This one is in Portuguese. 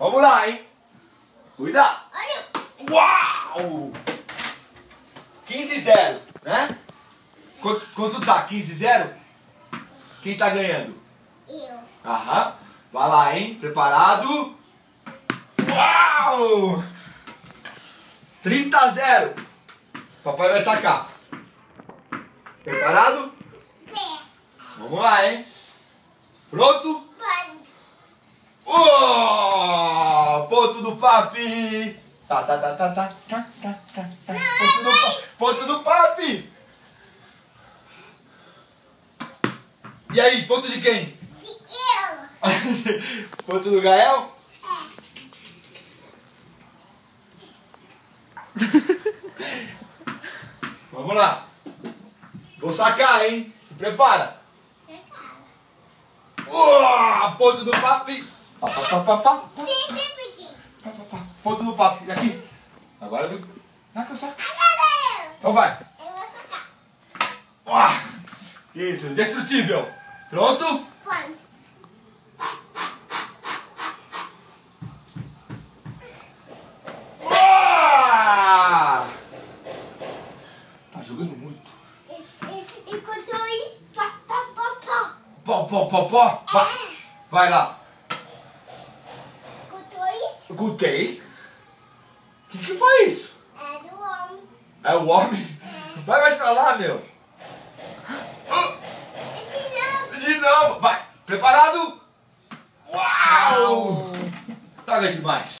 Vamos lá, hein? Cuidado. Uau! 15 0, né? Quanto, quanto tá? 15 0? Quem tá ganhando? Eu. Aham. Vai lá, hein? Preparado? Uau! 30 a 0. Papai vai sacar. Preparado? Vamos lá, hein? Pronto? Do papi! Tá, tá, tá, tá, tá, tá, tá, tá, tá. Ponto do, ponto do papi! E aí, ponto de quem? De eu. ponto do Gael? Vamos lá. Vou sacar, hein? Se prepara. Uou! Ponto do papi! Pá, pá. Papi. E aqui. Agora do... Dá que eu saco. Então vai. eu. Vou sacar. Isso, indestrutível. Pronto? Pode. Uau! Tá jogando muito. Enquanto isso, pá, pá, pá. Pó, pó, pó, pó. Vai, vai lá. Enquanto isso, Escutei. O que, foi isso? é do homem. É o homem? Vai mais pra lá, meu. Ah, Esse não. De novo. Vai. Preparado? Uau! Traga demais.